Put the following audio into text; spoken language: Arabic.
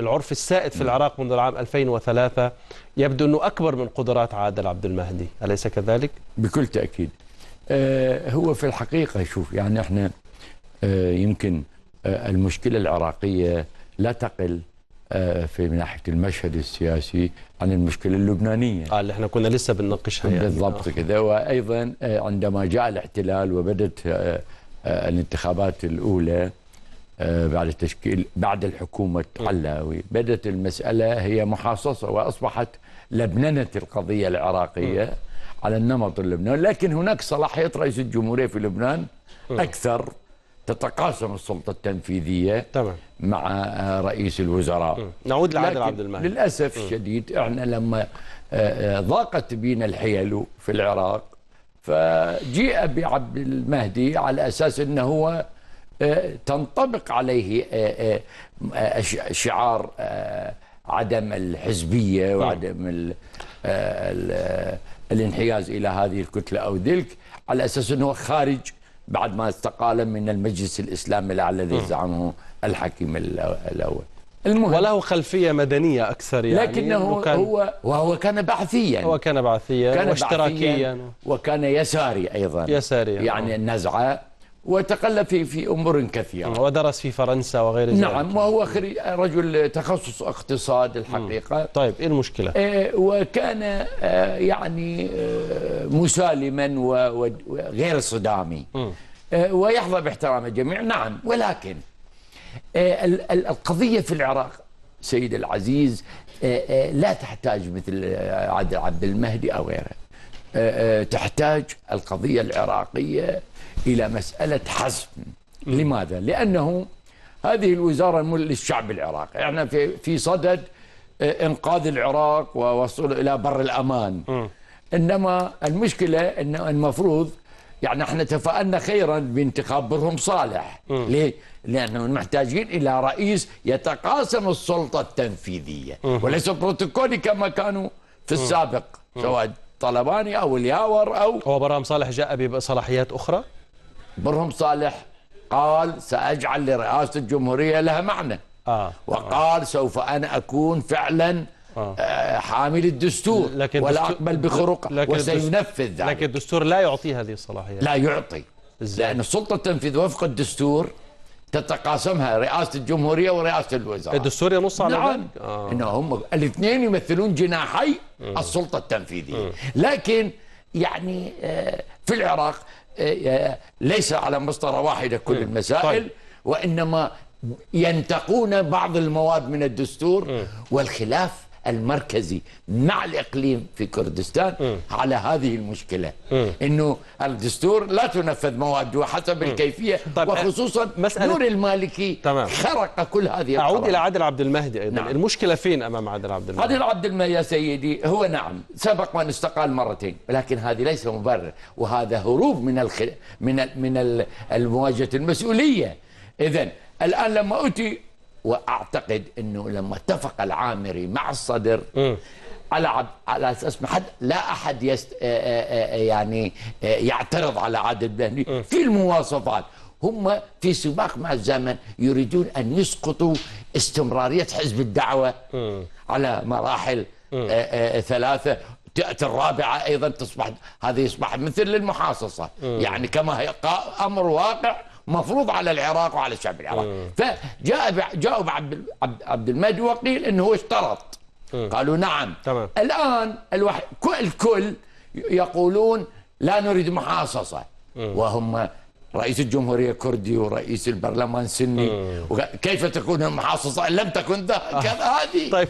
العرف السائد في العراق منذ العام 2003 يبدو أنه أكبر من قدرات عادل عبد المهدي. أليس كذلك؟ بكل تأكيد. آه هو في الحقيقة شوف يعني إحنا آه يمكن آه المشكلة العراقية لا تقل في من ناحية المشهد السياسي عن المشكلة اللبنانية. آه اللي إحنا كنا لسه بنناقشها يعني. بالضبط آه. كذا. وأيضا آه عندما جاء الاحتلال وبدت الانتخابات الأولى آه بعد تشكيل بعد الحكومة علاوي بدت المسألة هي محاصصة وأصبحت لبننة القضية العراقية على النمط اللبناني. لكن هناك صلاحية رئيس الجمهورية في لبنان أكثر تتقاسم السلطة التنفيذية مع آه، رئيس الوزراء. نعود لعادل عبد المهدي. للأسف الشديد إحنا لما آه، آه، ضاقت بنا الحيل في العراق فجيء بعبد المهدي على أساس إنه هو آه، تنطبق عليه آه، آه، آه، شعار آه، عدم الحزبية وعدم ال- آه، ال- آه، الانحياز إلى هذه الكتلة أو ذلك على أساس أنه خارج بعد ما استقال من المجلس الإسلامي الاعلى الذي زعمه الحكيم الأول. المهم وله خلفية مدنية أكثر يعني لكنه كان هو وهو كان بعثيا. هو كان بعثيا كان واشتراكيا. بعثياً وكان يساري أيضا. يساري، يعني آه. النزعة وتقلب في في أمور كثيرة. ودرس في فرنسا وغير ذلك. نعم وهو رجل تخصص اقتصاد الحقيقة. طيب إيه المشكلة؟ آه، وكان آه، يعني آه، مسالما وغير صدامي. ويحظى باحترام الجميع. نعم ولكن ال- ال- القضية في العراق سيد العزيز لا تحتاج مثل عادل عبد المهدي أو غيره. تحتاج القضية العراقية إلى مسألة حسم لماذا؟ لأنه هذه الوزارة للشعب العراقي. إحنا في في صدد آه، إنقاذ العراق ووصوله إلى بر الأمان. إنما المشكلة أنه المفروض يعني إحنا تفائلنا خيرا بانتخاب برهم صالح. ليه؟ لأنه محتاجين إلى رئيس يتقاسم السلطة التنفيذية. وليس بروتوكولي كما كانوا في السابق. سواء طلباني أو الياور أو هو برام صالح جاء بصلاحيات أخرى؟ برهم صالح قال سأجعل لرئاسة الجمهورية لها معنى. آه. وقال سوف أنا أكون فعلا آه، حامل الدستور لكن ولا دستور- أقبل بخروق لكن وسينفذ ذلك. لكن الدستور لا يعطي هذه الصلاحيات. لا يعطي إزاي؟ لأن السلطة التنفيذ وفق الدستور. تتقاسمها رئاسة الجمهورية ورئاسة الوزراء. الدستور ينص على نعم. ذلك؟ آه. إنه هم الاثنين يمثلون جناحي السلطة التنفيذية. لكن يعني آه، في العراق آه، آه، ليس على مسطرة واحدة كل المسائل طيب. وإنما ينتقون بعض المواد من الدستور والخلاف المركزي مع الإقليم في كردستان على هذه المشكلة إنه الدستور لا تنفذ مواده حسب الكيفية طيب، وخصوصا مسألة- نور المالكي تمام. خرق كل هذه أعود. إلى عادل عبد المهدي أيضا نعم. المشكلة فين أمام عادل عبد المهدي؟ عادل عبد المهدي يا سيدي هو نعم سبق وان استقال مرتين ولكن هذه ليس مبرر وهذا هروب من الخ... من ال... من ال... المواجهة المسؤولية اذا الآن لما أتي وأعتقد إنه لما اتفق العامري مع الصدر على. على أساس ما حد لا أحد يست... آه، آه، آه، يعني يعترض على عادل المهدي في المواصفات. هم في سباق مع الزمن يريدون أن يسقطوا استمرارية حزب الدعوة على مراحل ثلاثة. تأتي الرابعة أيضا تصبح هذه يصبح مثل المحاصصه يعني كما هي أمر واقع مفروض على العراق وعلى الشعب العراقي. فجاء جاءوا بعبد عبد- المهدي وقيل إنه هو اشترط. قالوا نعم. تمام. الآن الوح... كل- الكل يقولون لا نريد محاصصة. وهم رئيس الجمهورية كردي ورئيس البرلمان سني. وك- كيف تكون المحاصصة إن لم تكن ذا- كذا هذه. طيب.